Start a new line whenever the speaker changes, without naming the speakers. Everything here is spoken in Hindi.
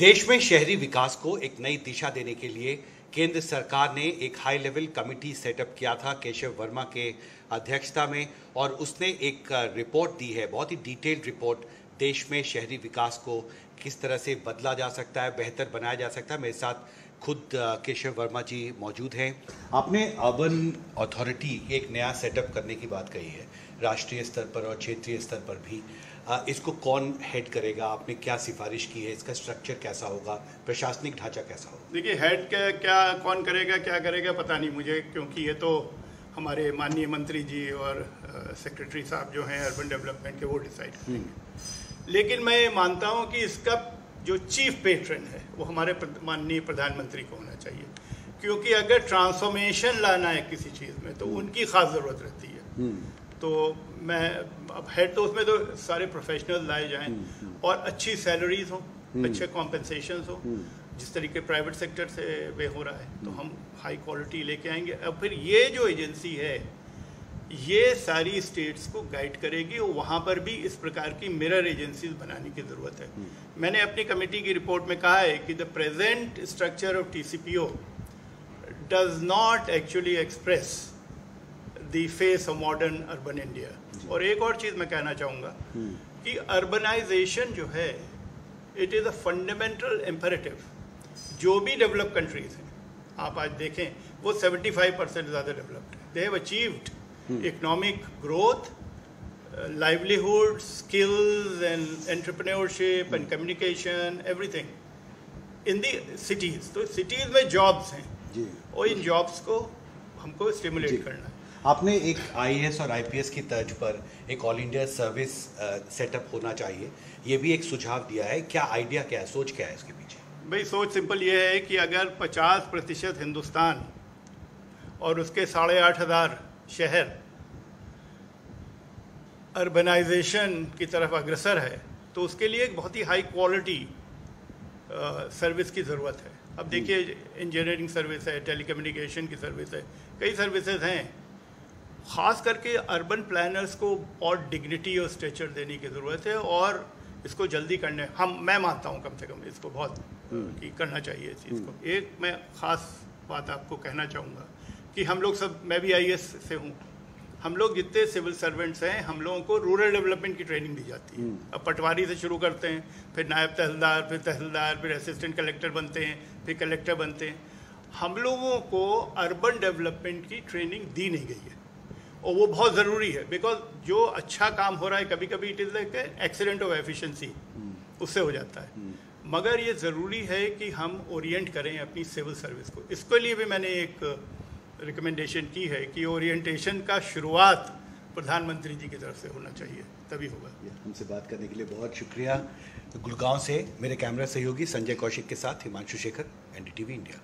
देश में शहरी विकास को एक नई दिशा देने के लिए केंद्र सरकार ने एक हाई लेवल कमिटी सेटअप किया था केशव वर्मा के अध्यक्षता में और उसने एक रिपोर्ट दी है। बहुत ही डिटेल्ड रिपोर्ट देश में शहरी विकास को किस तरह से बदला जा सकता है, बेहतर बनाया जा सकता है। मेरे साथ खुद केशव वर्मा जी मौजूद हैं। आपने अर्बन अथॉरिटी एक नया सेटअप करने की बात कही है, राष्ट्रीय स्तर पर और क्षेत्रीय स्तर पर भी। इसको कौन हेड करेगा? आपने क्या सिफारिश की है? इसका स्ट्रक्चर कैसा होगा? प्रशासनिक ढांचा कैसा होगा?
देखिए हेड क्या क्या कौन करेगा क्या करेगा पता नहीं मुझे क्योंकि ये तो हमारे माननीय मंत्री जी और सेक्रेटरी साहब जो हैं अर्बन डेवलपमेंट के वो डिसाइड करेंगे। लेकिन मैं मानता हूँ कि इसका जो चीफ पेट्रन है वो हमारे माननीय प्रधानमंत्री को होना चाहिए। क्योंकि अगर ट्रांसफॉर्मेशन लाना है किसी चीज़ में तो उनकी खास ज़रूरत रहती है। हम्म। तो मैं अब हेड तो उसमें तो सारे प्रोफेशनल लाए जाएँ हम्म, हम्म। और अच्छी सैलरीज हो अच्छे कॉम्पनसेशन हो जिस तरीके प्राइवेट सेक्टर से वे हो रहा है तो हम हाई क्वालिटी लेके आएँगे। अब फिर ये जो एजेंसी है ये सारी स्टेट्स को गाइड करेगी और वहाँ पर भी इस प्रकार की मिरर एजेंसीज बनाने की ज़रूरत है। मैंने अपनी कमेटी की रिपोर्ट में कहा है कि the present structure of T C P O does not actually express the face of modern urban India और एक और चीज़ मैं कहना चाहूँगा कि अर्बनाइजेशन जो है it is a fundamental imperative जो भी डेवलप कंट्रीज़ हैं आप आज देखें वो 75 परसेंट ज़्यादा डेवलप्ड है। They have achieved economic growth livelihood skills and entrepreneurship and communication everything in the cities तो सिटीज़ में जॉब्स हैं। और इन जॉब्स को हमको स्टिमुलेट करना है।
आपने एक आईएएस और आईपीएस की तर्ज पर एक ऑल इंडिया सर्विस सेटअप होना चाहिए। ये भी एक सुझाव दिया है। क्या आइडिया क्या है? सोच क्या है इसके पीछे?
भाई सोच सिंपल ये है कि अगर 50 प्रतिशत हिंदुस्तान और उसके साढ़े आठ हज़ार शहर अर्बनाइजेशन की तरफ़ अग्रसर है तो उसके लिए एक बहुत ही हाई क्वालिटी सर्विस की ज़रूरत है। अब देखिए इंजीनियरिंग सर्विस है टेलीकम्युनिकेशन की सर्विस है कई सर्विसेज़ हैं। ख़ास करके अर्बन प्लानर्स को और डिग्निटी और स्ट्रेचर देने की ज़रूरत है और इसको जल्दी करने हम मैं मानता हूँ कम से कम इसको बहुत हम्म। कि करना चाहिए इस चीज़ को हम्म। एक मैं ख़ास बात आपको कहना चाहूँगा कि हम लोग सब मैं भी आई से हूँ हम लोग जितने सिविल सर्वेंट्स हैं हम लोगों को रूरल डेवलपमेंट की ट्रेनिंग दी जाती है हम्म। अब पटवारी से शुरू करते हैं फिर नायब तहसीलदार फिर तहसीलदार फिर असिस्टेंट कलेक्टर बनते हैं फिर कलेक्टर बनते हैं हम लोगों को अर्बन डेवलपमेंट की ट्रेनिंग दी नहीं गई है और वो बहुत ज़रूरी है बिकॉज़ जो अच्छा काम हो रहा है कभी कभी it is like accident of efficiency उससे हो जाता है। मगर ये ज़रूरी है कि हम ओरिएंट करें अपनी सिविल सर्विस को। इसके लिए भी मैंने एक रिकमेंडेशन की है कि ओरिएंटेशन का शुरुआत प्रधानमंत्री जी की तरफ़ से होना चाहिए, तभी होगा।
हमसे बात करने के लिए बहुत शुक्रिया। गुड़गांव से मेरे कैमरा सहयोगी संजय कौशिक के साथ हिमांशु शेखर एनडीटीवी इंडिया